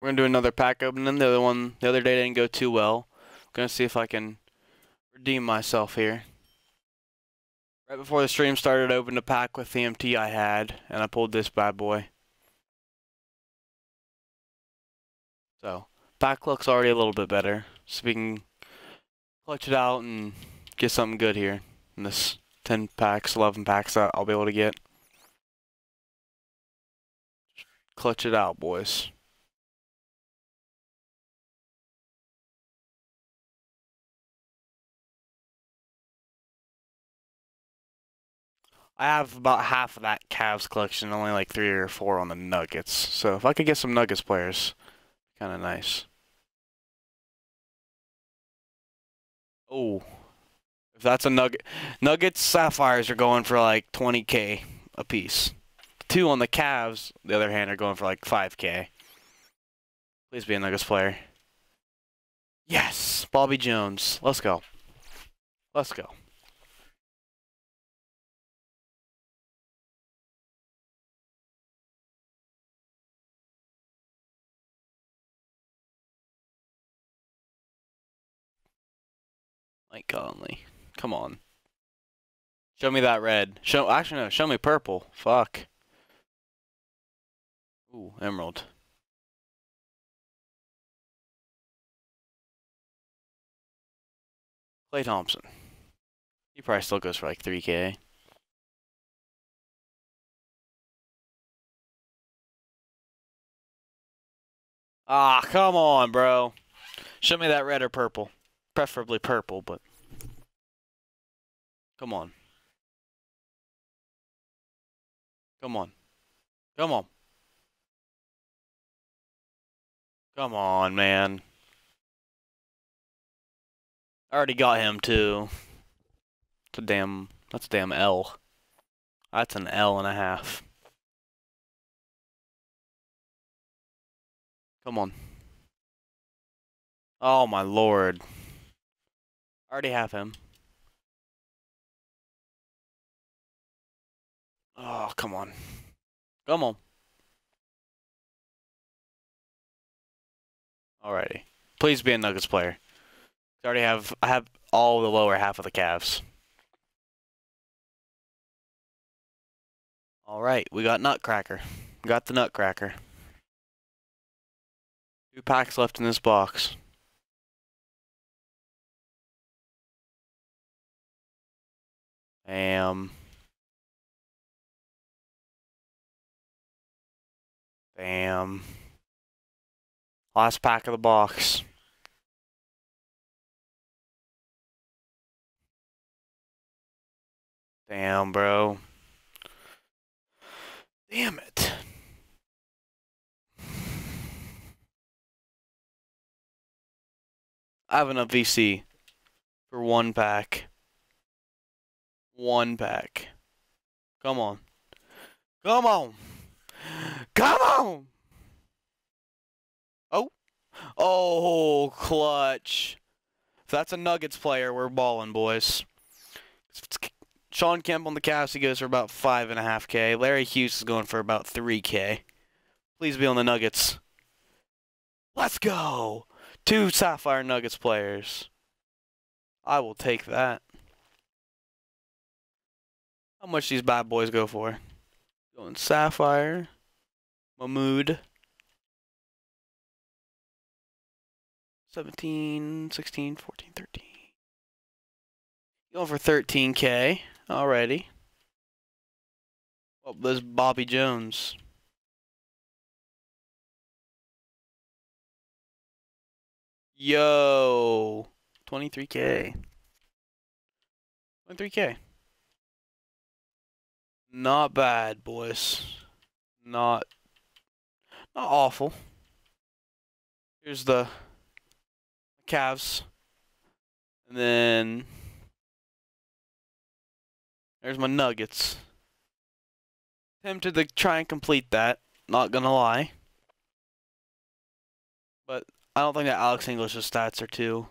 We're gonna do another pack opening. The other one, the other day didn't go too well. I'm Gonna see if I can redeem myself here. Right before the stream started, I opened a pack with the MT I had, and I pulled this bad boy. So, pack looks already a little bit better. So we can clutch it out and get something good here in this 10 packs, 11 packs that I'll be able to get. Clutch it out, boys. I have about half of that Cavs collection, only like three or four on the Nuggets. So if I could get some Nuggets players, kind of nice. Oh, if that's a Nugget, Nuggets Sapphires are going for like 20k a piece. Two on the Cavs, the other hand, are going for like 5k. Please be a Nuggets player. Yes, Bobby Jones. Let's go. Let's go. Mike Conley. Come on. Show me that red. Show actually no, show me purple. Fuck. Ooh, emerald. Klay Thompson. He probably still goes for like 3k. Ah, come on, bro. Show me that red or purple preferably purple, but come on. Come on. Come on. Come on, man. I already got him too. It's a damn that's a damn L. That's an L and a half. Come on. Oh my lord. Already have him. Oh, come on. Come on. Alrighty. Please be a Nuggets player. I already have I have all the lower half of the Cavs. Alright, we got Nutcracker. We got the Nutcracker. Two packs left in this box. Bam. Bam. Last pack of the box. Damn, bro. Damn it. I have enough VC for one pack one pack. Come on. Come on. Come on. Oh. Oh, clutch. If that's a Nuggets player, we're balling, boys. Shawn Kemp on the Cavs, he goes for about 5.5K. Larry Hughes is going for about 3K. Please be on the Nuggets. Let's go. Two Sapphire Nuggets players. I will take that. How much these bad boys go for? Going Sapphire, Mahmoud, 17, 16, 14, 13. Going for 13K already. Oh, there's Bobby Jones. Yo, 23K. 23K. Not bad, boys. Not not awful. Here's the Cavs. And then there's my Nuggets. Tempted to try and complete that, not gonna lie. But I don't think that Alex English's stats are too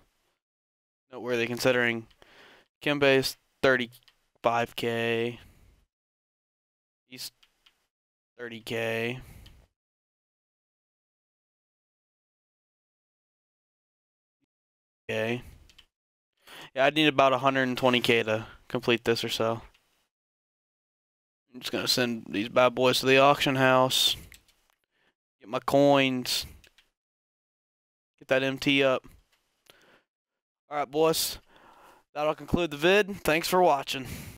noteworthy considering Kemba's 35k. He's 30k. Okay. Yeah, I'd need about 120k to complete this or so. I'm just gonna send these bad boys to the auction house. Get my coins. Get that MT up. Alright boys, that'll conclude the vid. Thanks for watching.